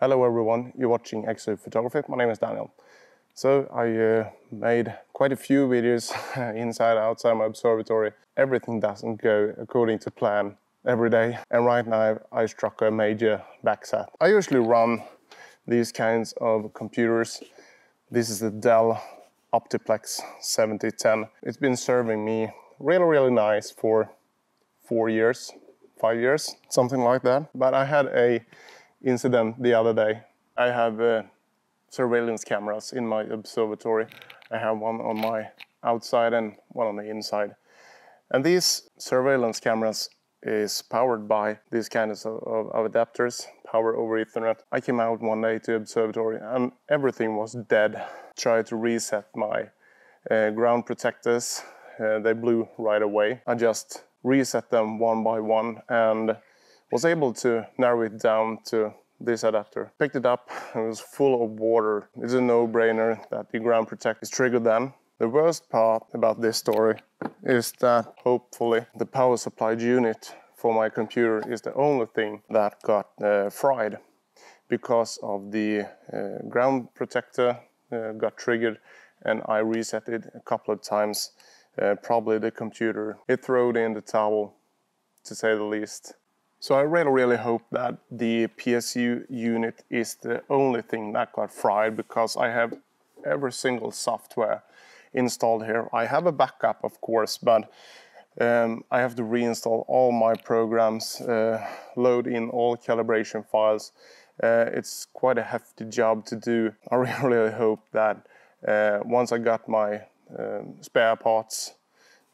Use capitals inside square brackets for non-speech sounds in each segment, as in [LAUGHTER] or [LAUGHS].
Hello everyone, you're watching Exo Photography. My name is Daniel. So I uh, made quite a few videos [LAUGHS] inside outside my observatory. Everything doesn't go according to plan every day. And right now I struck a major backset. I usually run these kinds of computers. This is the Dell Optiplex 7010. It's been serving me really, really nice for four years, five years, something like that. But I had a incident the other day. I have uh, surveillance cameras in my observatory. I have one on my outside and one on the inside. And these surveillance cameras is powered by these kinds of, of, adapters, power over Ethernet. I came out one day to observatory and everything was dead. Tried to reset my uh, ground protectors. Uh, they blew right away. I just reset them one by one and was able to narrow it down to this adapter. Picked it up, it was full of water. It's a no-brainer that the ground protect is triggered then. The worst part about this story is that hopefully the power supply unit for my computer is the only thing that got uh, fried because of the uh, ground protector uh, got triggered and I reset it a couple of times. Uh, probably the computer, it threw in the towel to say the least. So I really, really hope that the PSU unit is the only thing that got fried because I have every single software installed here. I have a backup, of course, but um, I have to reinstall all my programs, uh, load in all calibration files. Uh, it's quite a hefty job to do. I [LAUGHS] really, really hope that uh, once I got my um, spare parts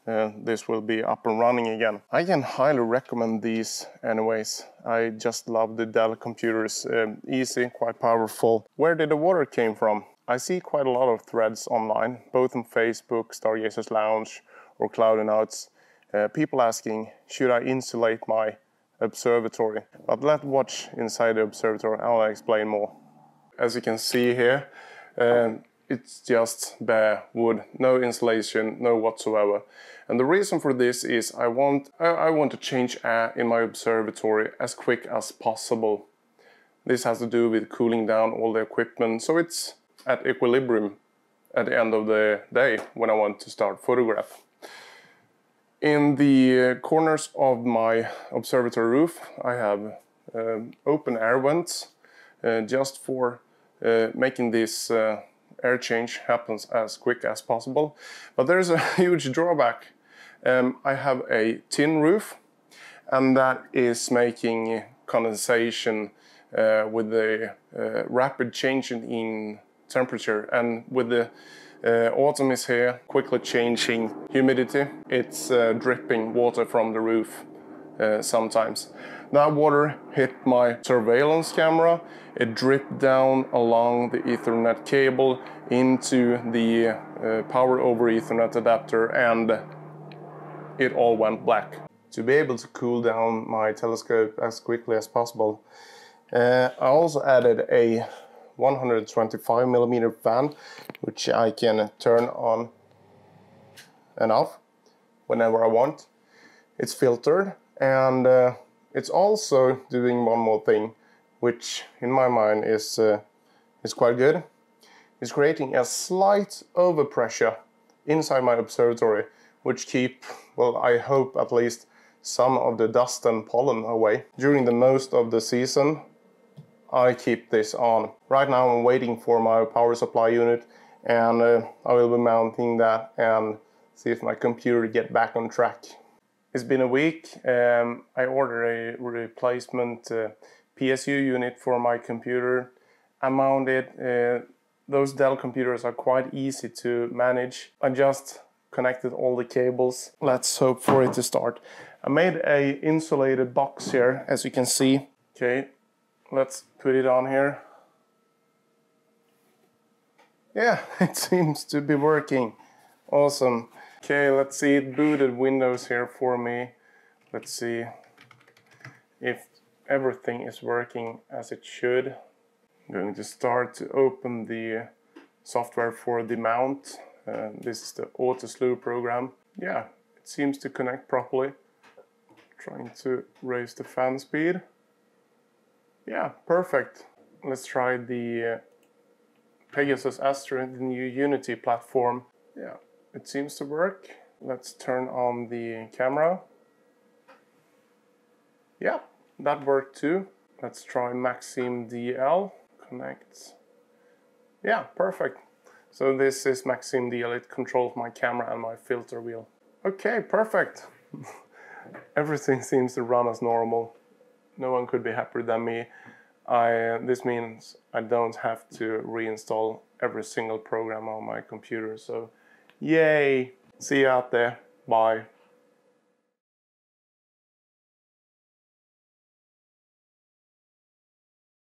uh, this will be up and running again. I can highly recommend these anyways. I just love the Dell computers. Um, easy, quite powerful. Where did the water came from? I see quite a lot of threads online, both on Facebook, Stargazers Lounge or Cloudy Nights. Uh, people asking, should I insulate my observatory? But let's watch inside the observatory I'll explain more. As you can see here, um, it's just bare wood, no insulation, no whatsoever. And the reason for this is I want, I want to change air in my observatory as quick as possible. This has to do with cooling down all the equipment so it's at equilibrium at the end of the day when I want to start photograph. In the corners of my observatory roof I have um, open air vents uh, just for uh, making this uh, air change happens as quick as possible. But there's a [LAUGHS] huge drawback. Um, I have a tin roof and that is making condensation uh, with the uh, rapid change in temperature and with the uh, autumn is here, quickly changing humidity. It's uh, dripping water from the roof uh, sometimes. That water hit my surveillance camera. It dripped down along the Ethernet cable into the uh, power over Ethernet adapter and it all went black. To be able to cool down my telescope as quickly as possible, uh, I also added a 125 millimeter fan, which I can turn on and off whenever I want. It's filtered and uh, it's also doing one more thing, which in my mind is, uh, is quite good. It's creating a slight overpressure inside my observatory, which keep, well, I hope at least, some of the dust and pollen away. During the most of the season, I keep this on. Right now I'm waiting for my power supply unit and uh, I will be mounting that and see if my computer get back on track. It's been a week. Um, I ordered a replacement uh, PSU unit for my computer. I mounted. Uh, those Dell computers are quite easy to manage. I just connected all the cables. Let's hope for it to start. I made a insulated box here, as you can see. Okay, let's put it on here. Yeah, [LAUGHS] it seems to be working. Awesome. Okay, let's see, it booted Windows here for me. Let's see if everything is working as it should. I'm going to start to open the software for the mount. Uh, this is the AutoSlew program. Yeah, it seems to connect properly. Trying to raise the fan speed. Yeah, perfect. let's try the uh, Pegasus Astro, the new Unity platform. Yeah, it seems to work. Let's turn on the camera. Yeah, that worked too. Let's try Maxim DL. Connect. Yeah, perfect. So this is Maxim DL. It controls my camera and my filter wheel. Okay, perfect. [LAUGHS] Everything seems to run as normal. No one could be happier than me. I, this means I don't have to reinstall every single program on my computer. So, yay! See you out there. Bye.